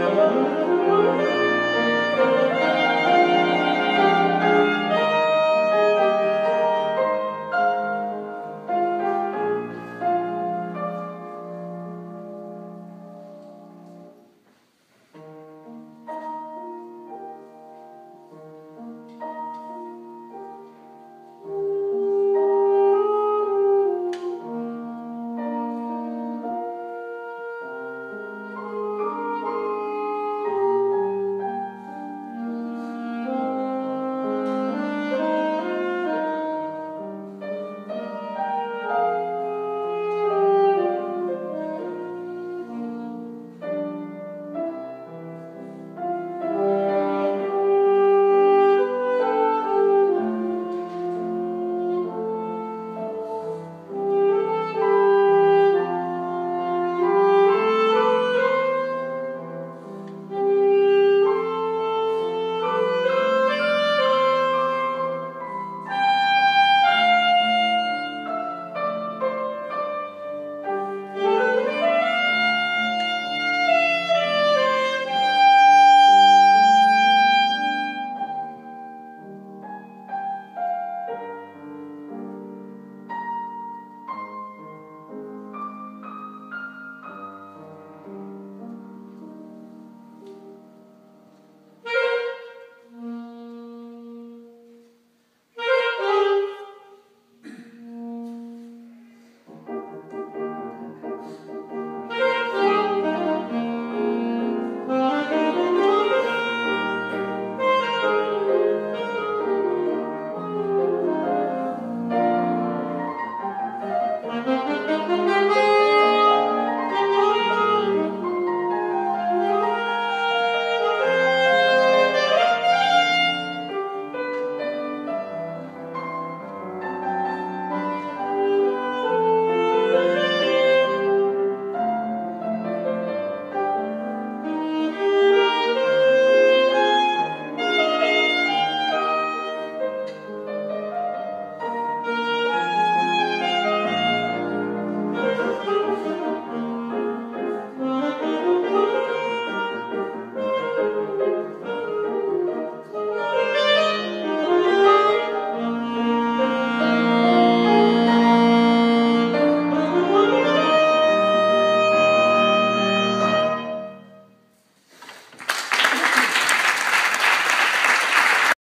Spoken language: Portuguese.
Amém.